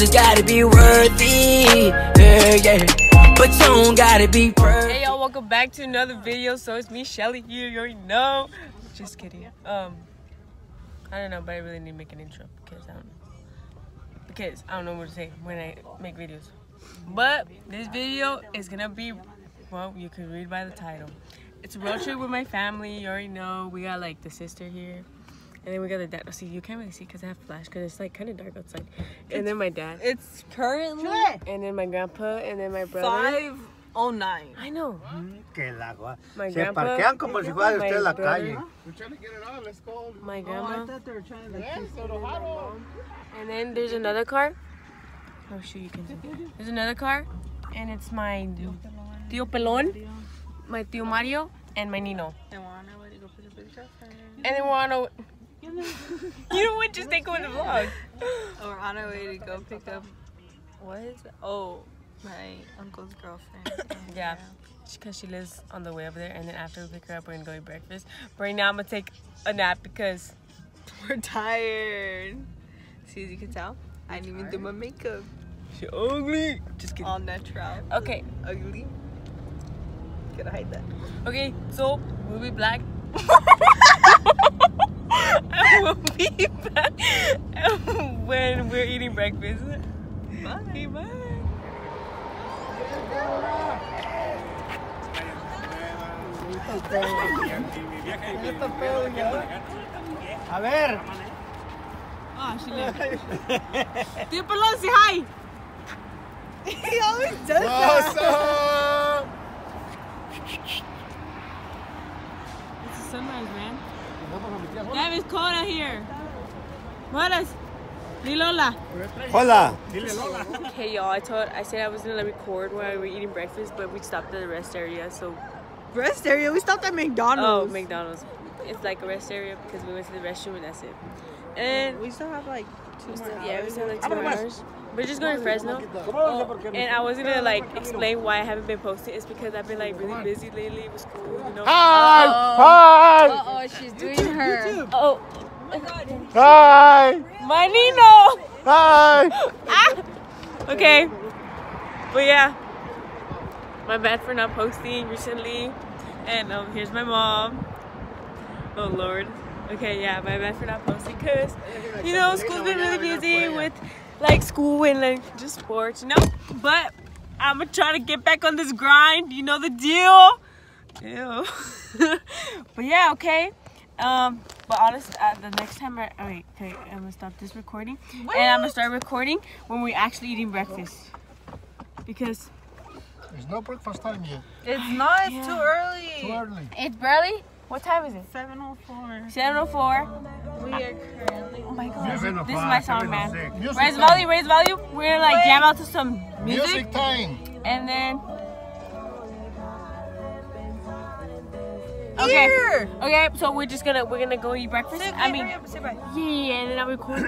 just gotta be worthy. Yeah, yeah. But don't gotta be perfect. Hey y'all, welcome back to another video. So it's me, Shelly here. You already know. Just kidding. Um, I don't know, but I really need to make an intro because I don't know. Because I don't know what to say when I make videos. But this video is gonna be, well, you can read by the title. It's a road trip with my family. You already know. We got like the sister here. And then we got the dad. Oh, see, you can't really see because I have flash because it's like kind of dark outside. And then my dad. It's currently And then my grandpa. And then my brother. five oh nine. I know. Mm, que la gua- ah. My Se grandpa, parquean como si fuera my usted en la brother, calle. My grandma. And then there's another car. Oh shoot, you can see. There's another car, and it's my tío Pelón, my tío Mario, and my Nino. And then we're on a. you know what? Just take over the vlog. We're on our way to go pick up. What is that? Oh, my uncle's girlfriend. Yeah, because she lives on the way over there, and then after we pick her up, we're gonna go eat breakfast. But right now, I'm gonna take a nap because We're tired. See, as you can tell, I didn't even do my makeup. she ugly. Just kidding. All natural. Okay, Ugly. Gotta hide that. Okay, so we'll be back. and we'll be back when we're eating breakfast. Bye. Okay, bye. A ver. Oh, she left. Tío Pelón, say hi. he always does that. What's up? It's a sunrise, man. Damn, it's cold out here. Buenas. Lilola. Hola. Okay, y'all. I told, I said I was gonna record while we were eating breakfast, but we stopped at the rest area, so Rest area. We stopped at McDonald's. Oh, McDonald's. McDonald's. It's like a rest area because we went to the restroom and that's it. And we still have like two more yeah, we still have like two more hours. We're just going to Fresno. Oh, and I was gonna like explain why I haven't been posting. It's because I've been like really busy lately with school, you know. Hi. Hi. Uh Oh, she's doing her. Oh, my god Hi. my Nino. Hi. Ah! Okay, but yeah, my bad for not posting recently. And um, here's my mom. Oh Lord. Okay, yeah, my bad for not posting because you know school's been really busy with like school and like just sports, you know. But I'm gonna try to get back on this grind. You know the deal. Ew. but yeah, okay. Um, but honest, uh, the next time I oh, wait, okay, I'm gonna stop this recording and I'm gonna start recording when we're actually eating breakfast because There's no breakfast time yet. It's not. It's too Too early. early. it's barely. What time is it? 704. 7:04. We are currently. Oh my god, Seven oh, oh this is my song, seven oh man. Music Raise time. volume, raise volume. We're gonna like jam out to some music, Music time. and then. Okay. Here. Okay, so we're just gonna we're gonna go eat breakfast. Say, I mean, hurry up, say bye. yeah, and then I record.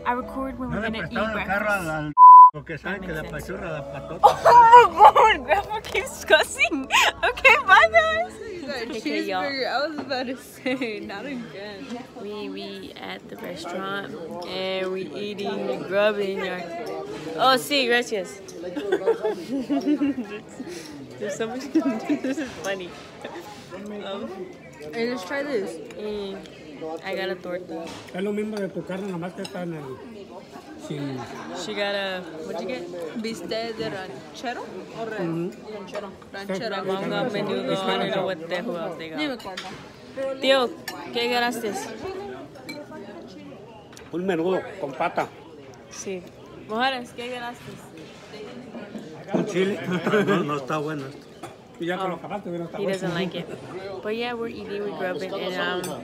I record when No we're gonna eat prestaron el carro breakfast. al, al porque saben que la pachurra, la patota. Oh my god, Grandpa keeps cussing. Okay, bye guys. Okay, y'all. Cheeseburger. I was about to say, not again. We we at the restaurant and we eating the grub in your. Oh, sí, gracias. There's so much. this is funny. Um, Hey, let's try this. mm, I got a torta. Es lo mismo de tu carne, nomás que está en el. Sin. She got a. What'd you get? ¿Viste de ranchero o re- ranchero? Ranchero. Mom got menudo. I don't know what the hell else they Ni me got. acuerdo. Tío, ¿qué ganaste? Un menudo con pata. Sí. Mujeres, ¿qué ganaste? Un chile. No, no está bueno esto. Y ya está He doesn't like it. But yeah, we're eating, we're grubbing, and um.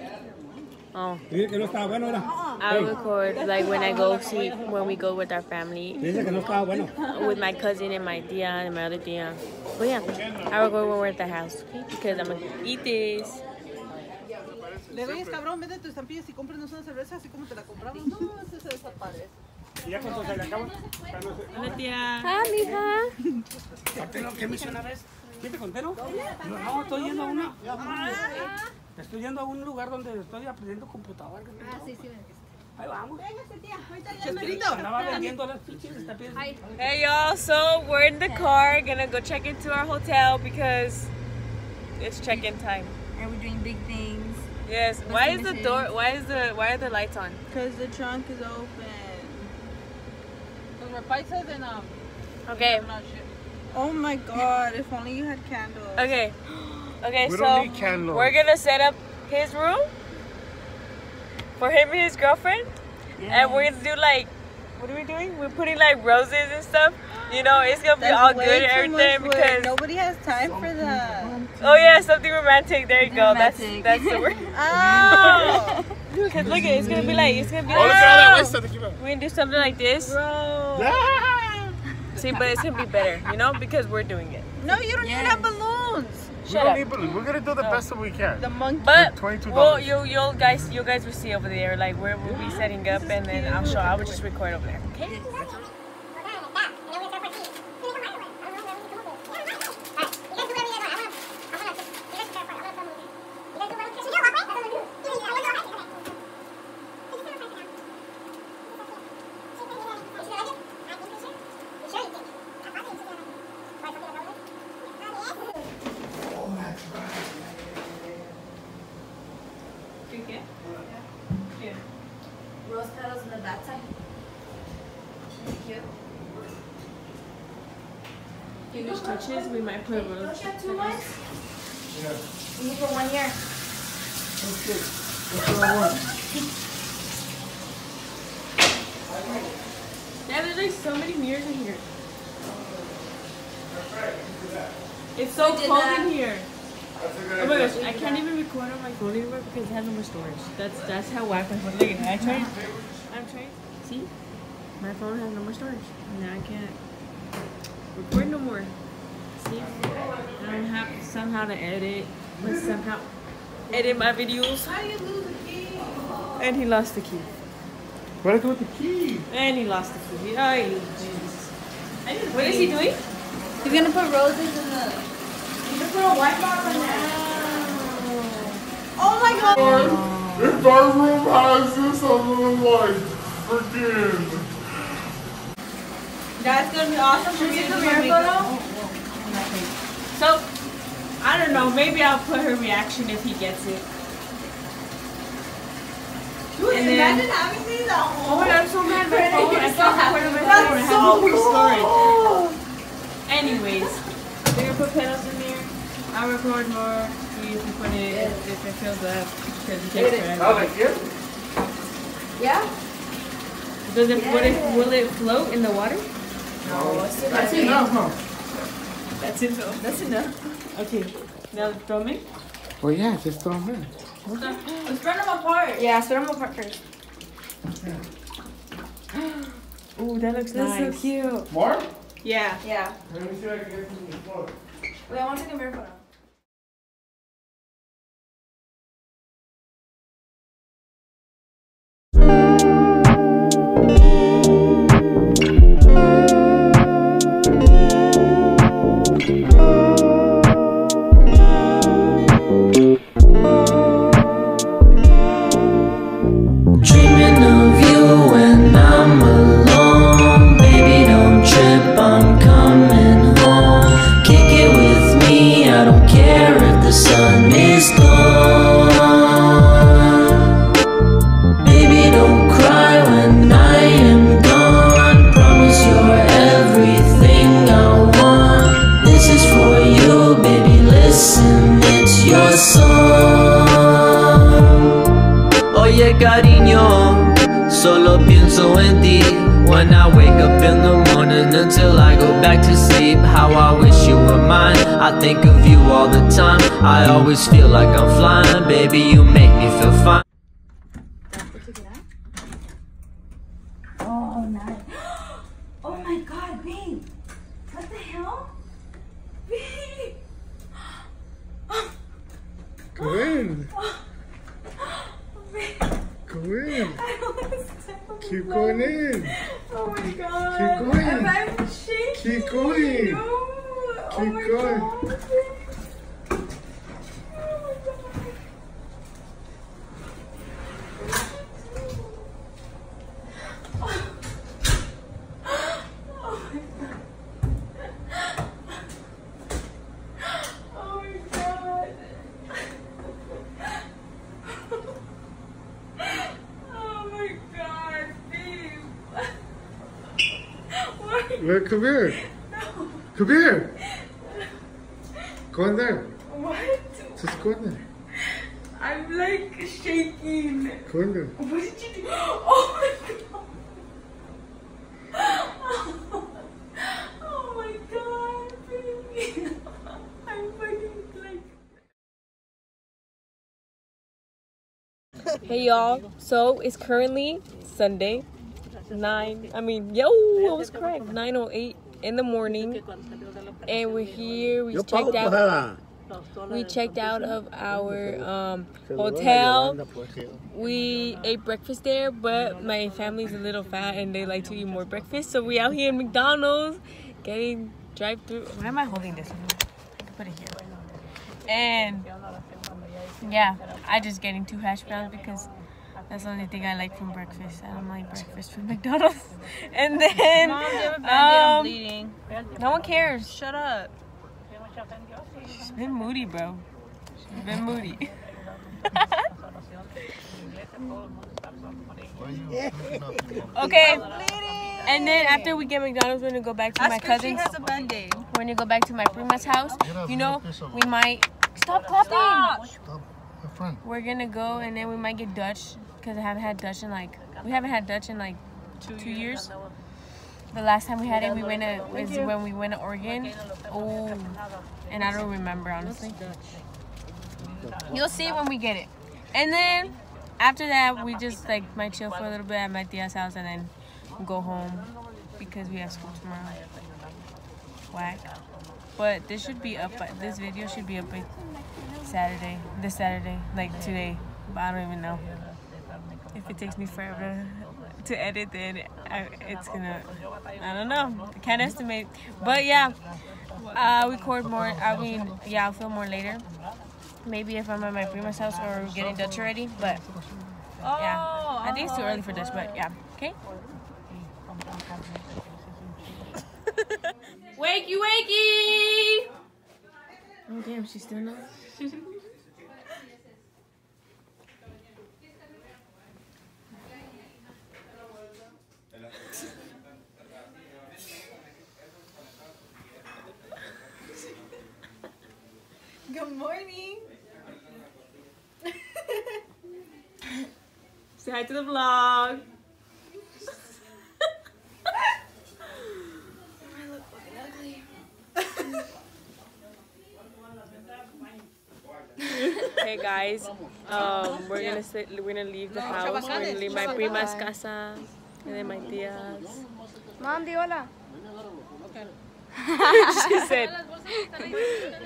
Oh. Dice que no estaba bueno, era. I record like when I go see when we go with our family, Dice que no estaba bueno. with my cousin and my tia and my other tia. But yeah, I record when we're at the house because I'm gonna eat this. Le ves, cabrón, vende tus estampillas y cómpranos una cerveza así como te la compramos. No, eso se desaparece. Y ya cuando se le acaba. Hola tía. Ah, mija. ¿Aparte lo que me hizo una vez? ¿Quién te conté, no? No, no, estoy yendo a una. Estoy yendo a un lugar donde estoy aprendiendo computadora. Ah, sí, sí. Ahí vamos. Chespirito, andaba vendiendo las pinches tapitas. Hey y'all, so we're in the car, gonna go check into our hotel because it's check-in time. And we're doing big things. Yes. Why is the door? Why is the? Why are the lights on? Because the trunk is open. Because we're pizzas and um. Okay. Oh my god, if only you had candles. Okay. Okay. We so don't need candles. we're gonna set up his room for him and his girlfriend, and we're gonna do like, what are we doing? We're putting like roses and stuff. You know, it's gonna be That's all good and everything because. nobody has time for that. Oh yeah, something romantic. There you go. Romantic. That's that's the word. Oh, Cause look, it's gonna be like it's gonna be. Oh, look Like, at all that white stuff that came out. we're gonna do something like this. bro. See, but it's gonna be better, you know, because we're doing it. No, you don't even have balloons. We Shut don't up. need. We're gonna do the best that we can. The monkey. But $22. well, you you guys you guys will see over there like where we'll be setting up, and then I'll show. I will just record over there. Okay. Rose petals in the backside. Cute. Finish touches. We might put rose. Don't you have two months? We need for one year. Yeah, there's like so many mirrors in here. It's so cold that. in here. Oh my gosh, I can't even record on my phone anymore because it has no more storage. That's that's how whack my phone. Look at it. I tried. I'm trying. See, my phone has no more storage. Now I can't record no more. See, I don't have somehow to edit, but somehow edit my videos. How do you lose the key? And he lost the key. What do I do with the key? And he lost the key. Ay, Jesus. What is he doing? He's gonna put roses in the. He's gonna put a white mark on that. Oh my god! If our room has this, I'm gonna like freaking. That's gonna be awesome. Should we get the mirror photo? So, I don't know. Maybe I'll put her reaction if he gets it. Dude, And then- imagine having these at home. Oh my god, I'm so mad. My phone. I You're so can't happy. on my That's phone. I so no more storage. cool. Anyways, we're gonna put pedals in there. I'll record more. See if we put it if, if it fills up because it takes Oh, forever. like here? Yeah? Does it? What if? Will it float in the water? That's enough, huh? That's enough. That's enough. Okay. Now throw me? in. Well, yeah, just throw them in. Let's spread them apart. Yeah, spread them apart first. Ooh, that looks nice. So cute. More? Yeah. Yeah. Let me see if I can get some more. Wait, I want to take a mirror photo. Oye cariño, solo pienso en ti When I wake up in the morning until I go back to sleep How I wish you were mine, I think of you all the time I always feel like I'm flying, baby you make me feel fine Oh, nice. Oh my god, babe. What the hell? Babe. Go in. Go in. I almost stepped Keep going in. Oh my god. Keep going. I'm, shaking. Keep going. No. oh Keep going. God. Oh my god. Look, come here. Come here. Go in there. What? Just go in there. I'm like shaking. Go in there. What did you do? Oh my god. Oh my god. baby. I'm fucking like. Hey y'all, so it's currently Sunday, 9, I mean, yo, I was correct, 9.08 in the morning, and we're here, we checked out, we checked out of our um, hotel, we ate breakfast there, but my family's a little fat and they like to eat more breakfast, so we out here in McDonald's, getting drive through, why am I holding this? Put it here. And yeah, I just getting two hash browns because that's the only thing I like from breakfast. I don't like breakfast from McDonald's. And then, Mom, um, bleeding. no one cares. Shut up. She's been moody, bro. She's been moody. okay. And then after we get McDonald's, we're gonna go back to my Ask her if she cousin's. has a band-aid. We're gonna go back to my prima's house. You know, we might stop clapping. friend. We're gonna go and then we might get Dutch because I haven't had Dutch in like we haven't had Dutch in like two, years. The last time we had it, we went to was when we went to Oregon. Oh, and I don't remember honestly. You'll see when we get it. And then after that, we just like might chill for a little bit at my tia's house and then go home because we have school tomorrow. Whack. But this should be up. By, this video should be up by Saturday. This Saturday, like today. But I don't even know. If it takes me forever to edit, then I, it's gonna. I don't know. I can't estimate. But yeah, I'll record more. I mean, yeah, I'll film more later. Maybe if I'm at my prima's house or getting Dutch already. But yeah, I think it's too early for Dutch. But yeah, okay. wakey, wakey! Oh damn, she's still not. Good morning. Say hi to the vlog. hey guys, um, we're gonna sit, we're gonna leave the house. We're gonna leave my prima's casa and then my tia's. Mom, di hola. She said,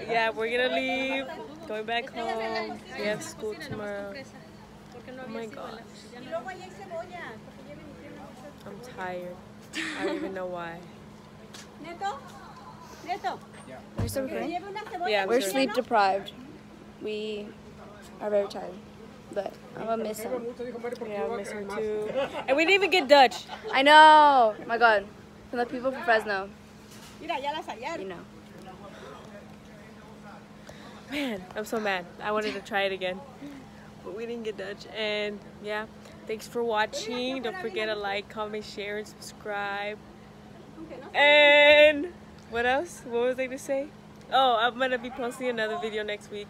"Yeah, we're gonna leave. Going back home. We have school tomorrow. Oh my gosh, I'm tired. I don't even know why. We're so okay. Yeah, I'm We're sure. sleep deprived. We are very tired. But I'm gonna miss him. Yeah, I miss her too. And we didn't even get Dutch. I know! My god. From the people from Fresno. You know. Man, I'm so mad. I wanted to try it again. But we didn't get Dutch. And yeah, thanks for watching. Don't forget to like, comment, share, and subscribe. And what else? What was I to say? Oh, I'm gonna be posting another video next week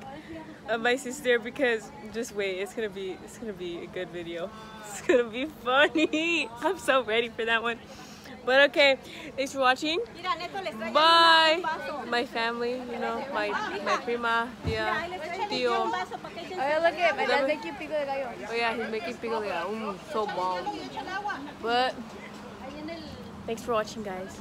of my sister because just wait, it's gonna be it's gonna be a good video. It's gonna be funny. I'm so ready for that one. But okay, thanks for watching. Bye. My family, you know, my my prima, tia, tío. Oh, yeah, look at my dad's making pico de gallo. Oh yeah, he's making pico de gallo. Mm, so bomb. But thanks for watching, guys.